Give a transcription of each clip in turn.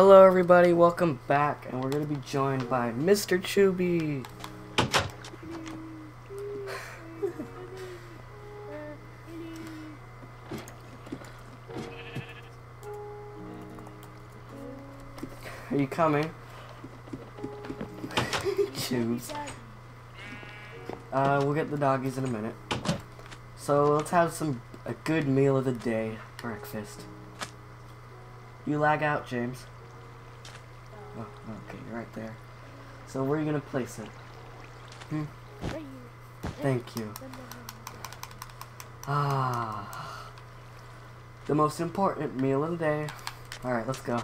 Hello everybody, welcome back, and we're gonna be joined by Mr. Chubby. Are you coming? Chubes. Uh, we'll get the doggies in a minute. So let's have some a good meal of the day, breakfast. You lag out, James. Oh, okay, right there. So where are you gonna place it? Hmm? Thank you. Ah, the most important meal of the day. All right, let's go.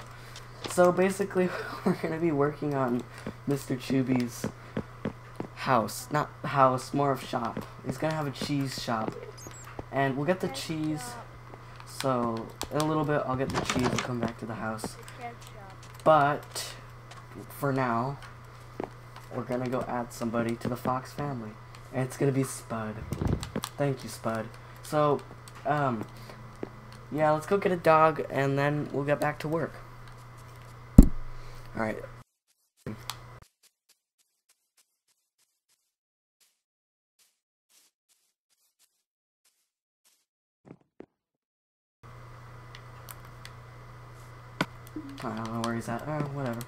So basically, we're gonna be working on Mr. Chubby's house. Not house, more of shop. He's gonna have a cheese shop. And we'll get the cheese. So, in a little bit, I'll get the cheese and come back to the house. But, for now, we're gonna go add somebody to the Fox family. And it's gonna be Spud. Thank you, Spud. So, um, yeah, let's go get a dog, and then we'll get back to work. Alright. I don't know where he's at. Oh, whatever.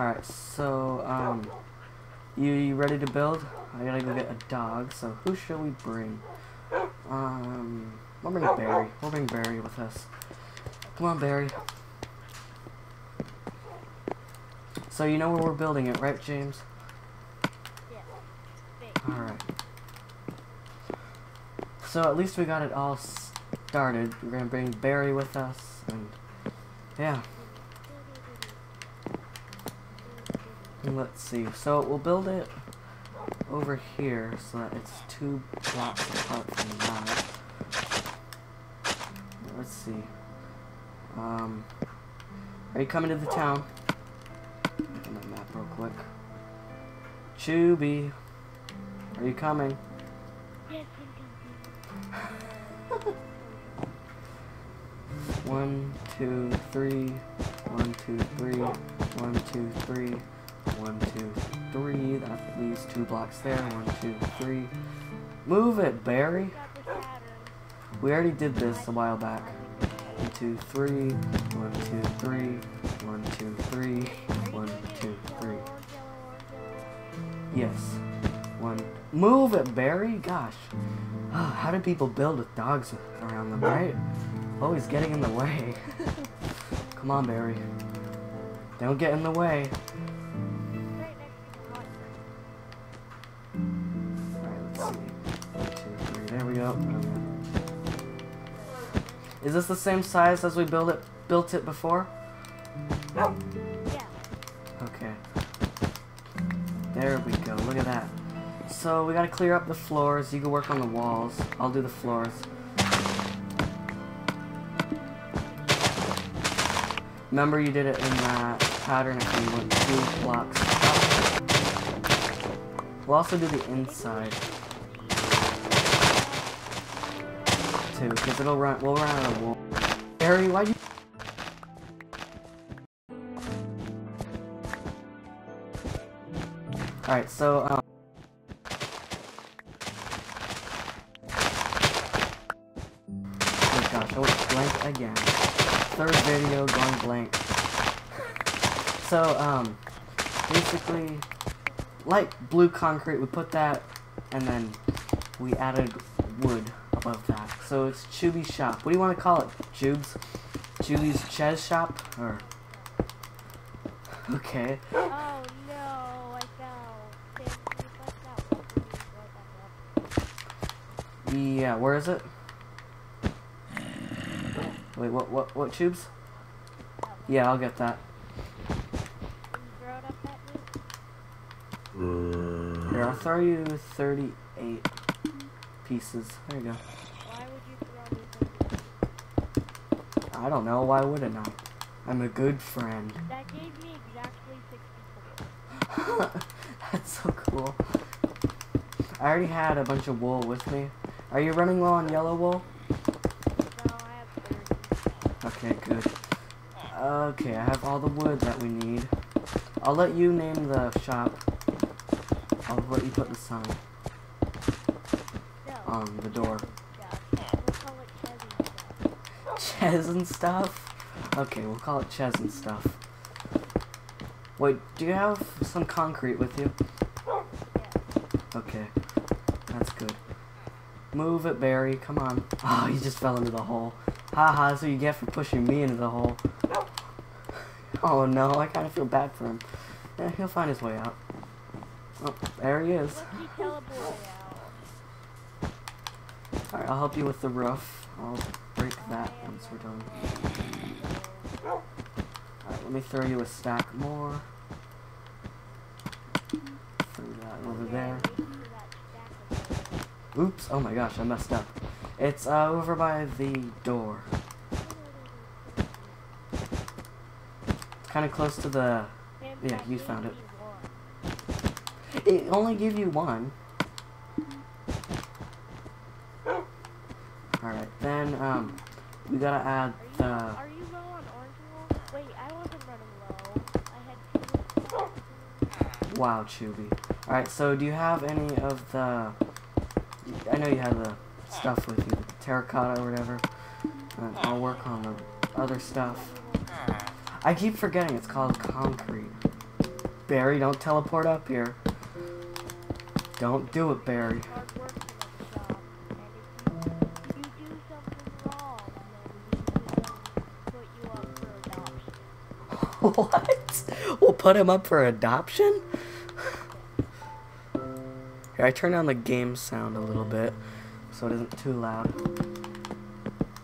Alright, so, um, you, you ready to build? I gotta go get a dog, so who should we bring? Um, we'll bring Barry. We'll bring Barry with us. Come on, Barry. So you know where we're building it, right, James? Yeah. Alright. So at least we got it all started. We're gonna bring Barry with us, and yeah. And let's see. So we'll build it over here so that it's two blocks apart from that. Let's see. Um, are you coming to the town? At my map real quick. Chubby, are you coming? One, two, three. One, two, three. One, two, three. One, two, three. That leaves two blocks there. One, two, three. Move it, Barry. We already did this a while back. One, two, three. One, two, three. One, two, three. One, two, three. Yes. One. Move it, Barry. Gosh. How do people build with dogs around them, right? Always getting in the way. Come on, Barry. Don't get in the way. Is this the same size as we built it built it before? Yeah. Okay. There we go. Look at that. So we gotta clear up the floors. You can work on the walls. I'll do the floors. Remember you did it in that pattern if you went two blocks up. We'll also do the inside. Too, because it'll run we'll run out of wool. Harry, why'd you Alright, so um Oh gosh, I went blank again. Third video going blank. So, um, basically, like blue concrete, we put that, and then we added wood above that. So it's Chubby's shop. What do you want to call it? Jubes? Julie's Ches shop? Or... Okay. Oh no, I fell. Sam, you fucked up. Right back up. Yeah, where is it? Wait, what, what, what tubes? Yeah, I'll get that. You throw it up at me? Uh, Here, I'll throw you 38 pieces. There you go. Why would you throw me something? I don't know, why would it not? I? I'm a good friend. That gave me exactly 64. That's so cool. I already had a bunch of wool with me, Are you running low on yellow wool? No, I have 30. Okay, good. Okay, I have all the wood that we need. I'll let you name the shop. I'll let you put the sign on the door. Yeah. We'll call it Chevy stuff. Ches and stuff? Okay, we'll call it Ches and stuff. Wait, do you have some concrete with you? Okay, that's good. Move it, Barry. Come on. Oh, he just fell into the hole. Haha, that's what you get for pushing me into the hole. Oh no, I kind of feel bad for him. Yeah, he'll find his way out. Oh, there he is. Look, he teleported out. Alright, I'll help you with the roof. I'll break that once we're done. Alright, let me throw you a stack more. Throw that over there. Oops, oh my gosh, I messed up. It's uh, over by the door. It's kind of close to the... Yeah, you found it. It only give you one. Alright, then, um, we gotta add the... are you low on orange? Wait, I wasn't running low. I had two. Wow, Chubby. Alright, so do you have any of the... I know you have the stuff with you, the terracotta or whatever. And I'll work on the other stuff. I keep forgetting it's called concrete. Barry, don't teleport up here. Don't do it, Barry. hard work in the shop. And if you, if you do something wrong, then we can put you up for adoption. what? We'll put him up for adoption? Here, I turn down the game sound a little bit so it isn't too loud.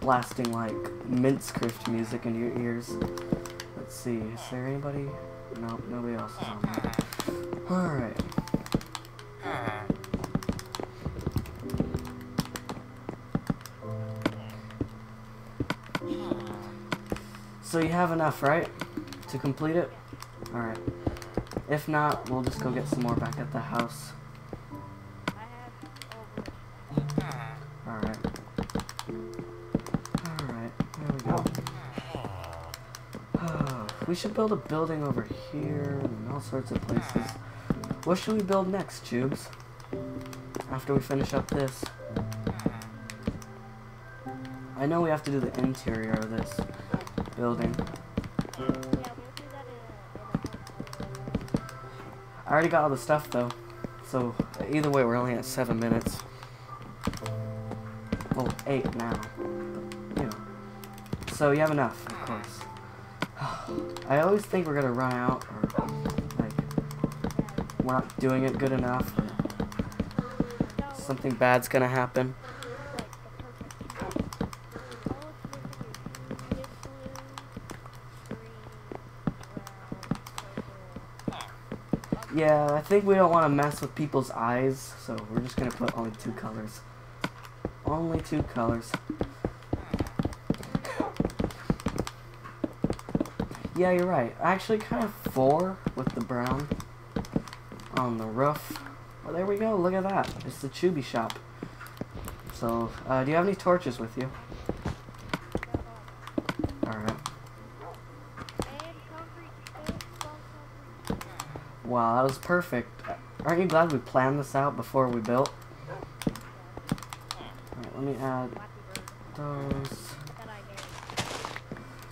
Blasting like Minecraft music into your ears. Let's see, is there anybody? No, nobody else is on there. Alright. So you have enough, right? To complete it? Alright. If not, we'll just go get some more back at the house. Alright. Alright, there we go. we should build a building over here and all sorts of places. What should we build next, Tubes? After we finish up this. I know we have to do the interior of this building. I already got all the stuff though. So either way, we're only at seven minutes. Well, eight now. But, you know. So you have enough, of course. I always think we're gonna run out, or like we're not doing it good enough, something bad's gonna happen. Yeah, I think we don't want to mess with people's eyes, so we're just gonna put only two colors. Only two colors. Yeah, you're right. Actually, kind of four with the brown on the roof. Well, there we go. Look at that. It's the Chubby shop. So, uh, do you have any torches with you? Alright. And concrete, stone, stone, concrete. Wow, that was perfect. Aren't you glad we planned this out before we built? Alright, let me add those.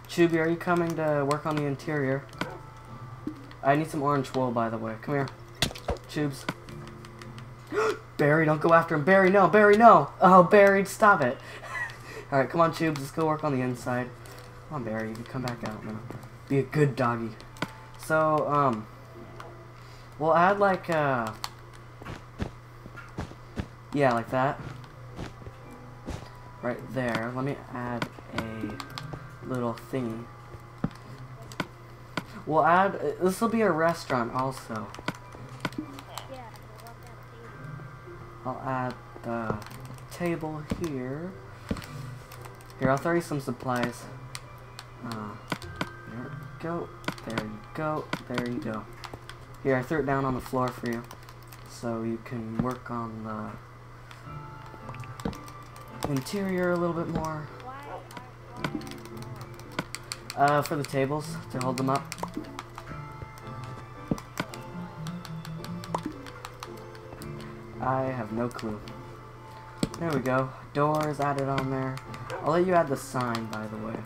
Chubby, are you coming to work on the interior? I need some orange wool, by the way. Come here. Tubes. Barry, don't go after him. Barry, no. Barry, no. Oh, Barry, stop it. Alright, come on, Tubes. Let's go work on the inside. Come on, Barry. You can come back out now. Be a good doggy. So, um... We'll add, like, uh... Yeah, like that. Right there. Let me add a little thingy. We'll add, this will be a restaurant also. I'll add the table here. Here, I'll throw you some supplies. Uh, there you go. There you go. There you go. Here, I threw it down on the floor for you. So you can work on the interior a little bit more. Uh, for the tables to hold them up. I have no clue. There we go. Doors added on there. I'll let you add the sign, by the way.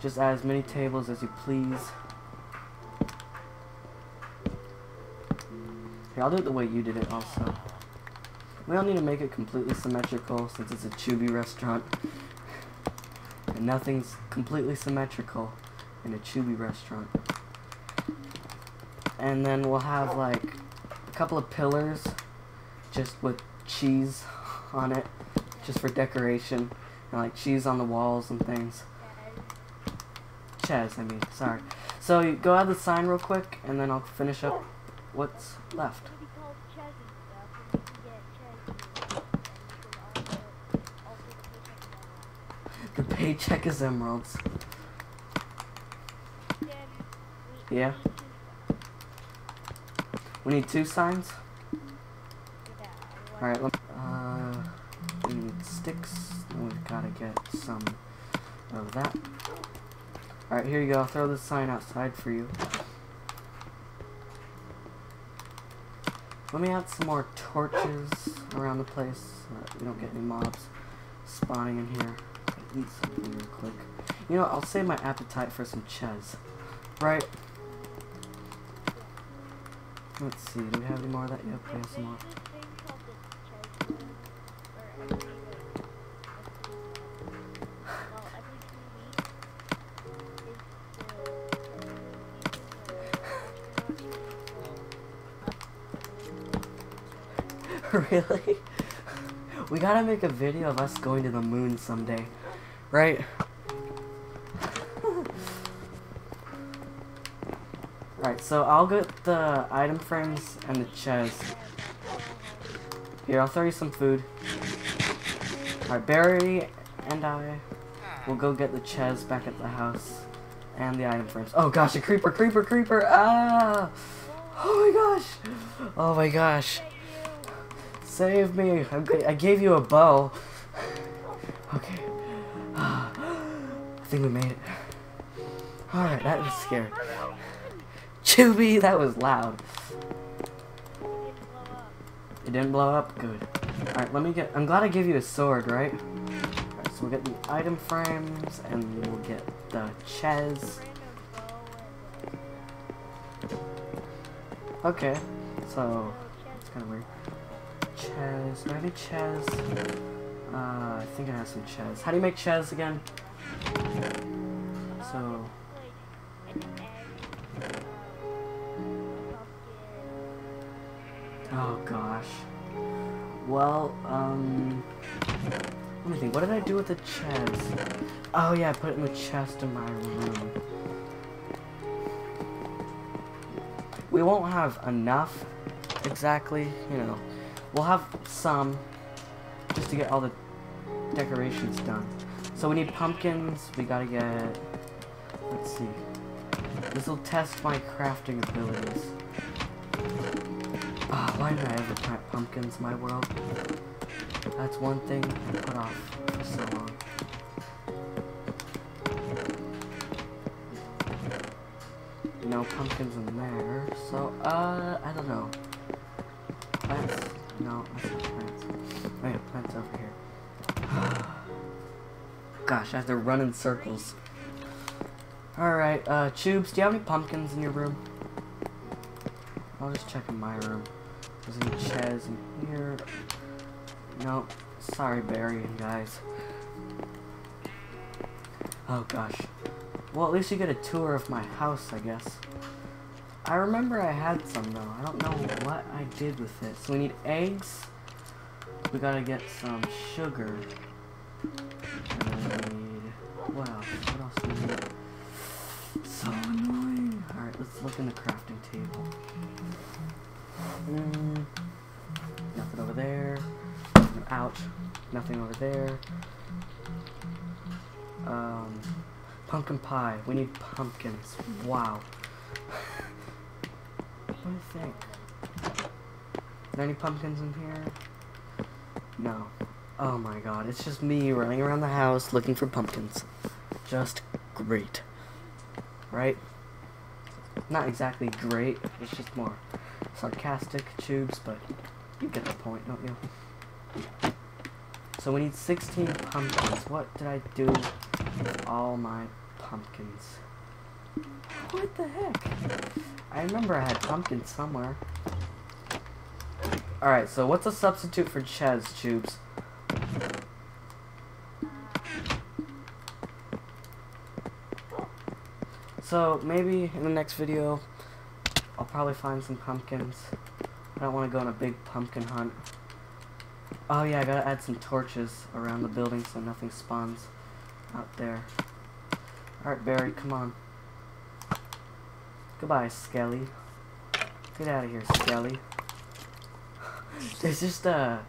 Just add as many tables as you please. Here, I'll do it the way you did it also. We don't need to make it completely symmetrical since it's a Chubby restaurant. And nothing's completely symmetrical in a Chubby restaurant. And then we'll have like a couple of pillars just with cheese on it just for decoration and like cheese on the walls and things. Chaz? I mean, sorry. So you go add the sign real quick and then I'll finish up what's left. The paycheck is emeralds. Yeah. We need two signs. Alright, let uh, here you go. I'll throw this sign outside for you. Let me add some more torches around the place so that we don't get any mobs spawning in here. Eat something real quick. You know, I'll save my appetite for some ches. Right? Let's see, do we have any more of that? Yep, we have some more. really? We gotta make a video of us going to the moon someday. Right? Right, so I'll get the item frames and the chest. Here, I'll throw you some food. Alright, Barry and I will go get the chest back at the house. And the item frames. Oh gosh, a creeper, creeper, creeper! Ah! Oh my gosh! Oh my gosh. Save me! I gave you a bow. Okay. I think we made it. Alright, that was scary. Chubby, that was loud. It didn't blow up? Good. Alright, let me get. I'm glad I gave you a sword, right? Alright, so we'll get the item frames and we'll get the ches. Okay, so. It's kind of weird. Ches. Do I have any? Uh, I think I have some ches. How do you make ches again? So. Oh gosh. Well, um. Let me think. What did I do with the chest? Oh yeah, I put it in the chest in my room. We won't have enough, exactly. You know, we'll have some, just to get all the decorations done. So we need pumpkins. We gotta get. Let's see. This will test my crafting abilities. Ah, why did I ever plant pumpkins in my world? That's one thing I put off for so long. No pumpkins in there, so, uh, I don't know. No, that's not plants. Oh yeah, plants over here. Gosh, I have to run in circles. Alright, uh, Tubes, do you have any pumpkins in your room? I'll just check in my room. There's any ches in here. Nope. Sorry, Barry and guys. Oh gosh. Well, at least you get a tour of my house, I guess. I remember I had some though. I don't know what I did with it. So we need eggs. We gotta get some sugar. Need what else? What else do we need? So annoying. Alright, let's look in the crafting table. Mm, nothing over there. Ouch. Nothing over there. Um, pumpkin pie. We need pumpkins. Wow. do you think? there any pumpkins in here? No. Oh my god, it's just me running around the house looking for pumpkins. Just great. Right? Not exactly great, it's just more sarcastic tubes, but you get the point, don't you? So we need 16 pumpkins. What did I do with all my pumpkins? What the heck? I remember I had pumpkins somewhere. Alright, so what's a substitute for Ches tubes? So maybe in the next video, I'll probably find some pumpkins. I don't want to go on a big pumpkin hunt. Oh yeah, I gotta add some torches around the building so nothing spawns out there. Alright, Barry, come on. Goodbye, Skelly. Get out of here, Skelly. There's just a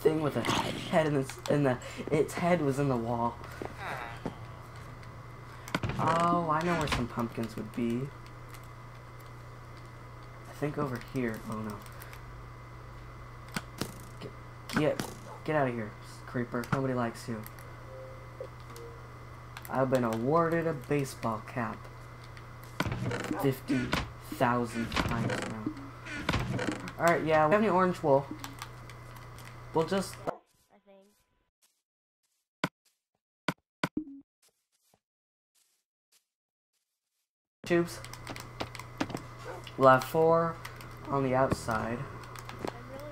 thing with a head in this in the its head was in the wall. Oh, I know where some pumpkins would be. I think over here. Oh no. Get get, get out of here, creeper. Nobody likes you. I've been awarded a baseball cap. 50,000 times now. Alright, yeah, we have any orange wool. We'll just... Tubes. We'll have four on the outside.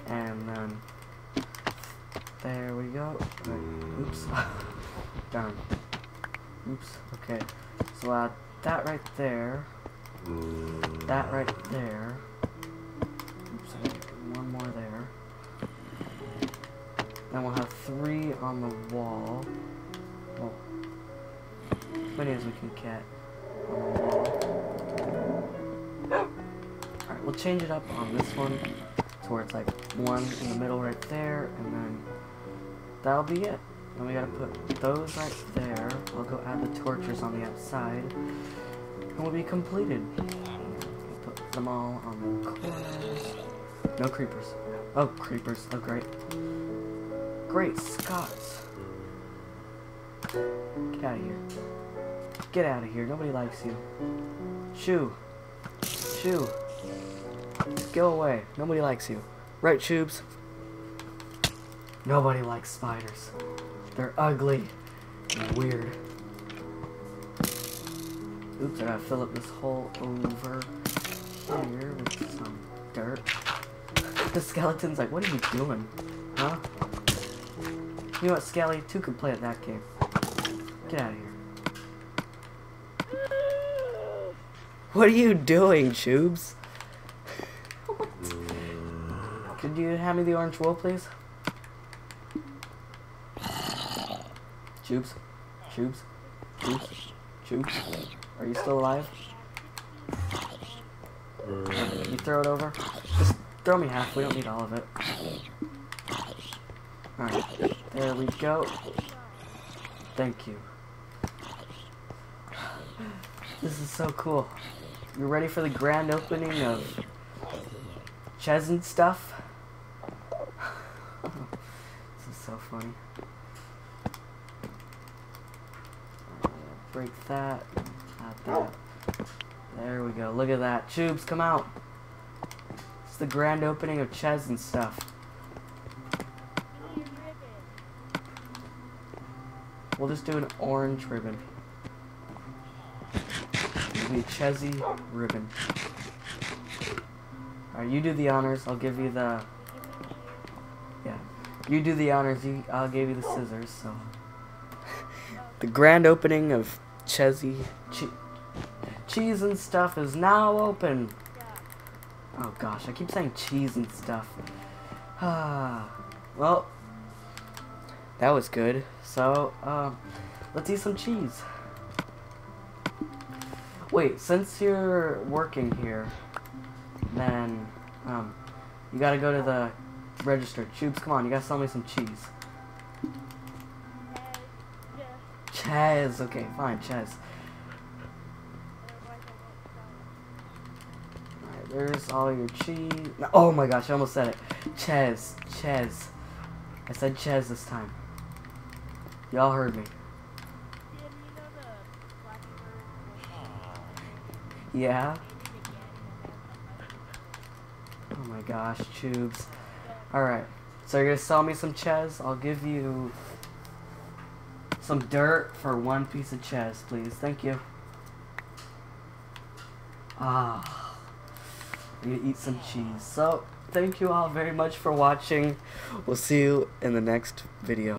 And then... There we go. Right, Oops. Darn. Oops. Okay. So add that right there. That right there. Oops, I one more there. Then we'll have three on the wall. Well, as many as we can get on the wall. Alright, we'll change it up on this one to where it's like one in the middle right there, and then that'll be it. Then we gotta put those right there. We'll go add the torches on the outside. We'll be completed. Put them all on the corners. No creepers. Oh, creepers. Oh, great. Great Scots. Get out of here. Get out of here. Nobody likes you. Shoo. Shoo. Go away. Nobody likes you. Right, Tubes? Nobody likes spiders. They're ugly and weird. Oops, I gotta fill up this hole over here with some dirt. The skeleton's like, what are you doing? Huh? You know what, Skelly? Two could play at that game. Get out of here. What are you doing, Tubes? What? Could you hand me the orange wool, please? Tubes? Tubes? Tubes? Tubes? Are you still alive? Can you throw it over? Just throw me half, we don't need all of it. Alright, there we go. Thank you. This is so cool. You ready for the grand opening of Ches and stuff? this is so funny. Uh, break that. That. There we go. Look at that. Tubes, come out. It's the grand opening of Ches and stuff. we need ribbon. We'll just do an orange ribbon. It'll be Chesy ribbon. Alright, you do the honors. I'll give you the. Yeah. You do the honors. You, I'll give you the scissors. So. the grand opening of Chesy. Che- cheese and stuff is now open. Oh gosh, I keep saying cheese and stuff. Ah, well, that was good. So, uh, let's eat some cheese. Wait, since you're working here, then, um, you gotta go to the register. Tubes, come on, you gotta sell me some cheese. Ches, okay, fine, Ches. There's all your cheese. Oh my gosh, I almost said it. Ches, Ches. I said Ches this time. Y'all heard me. Yeah. Oh my gosh, tubes. Alright. So you're gonna sell me some Ches? I'll give you some dirt for one piece of Ches, please. Thank you. Ah. I need to eat some cheese. So, thank you all very much for watching. We'll see you in the next video.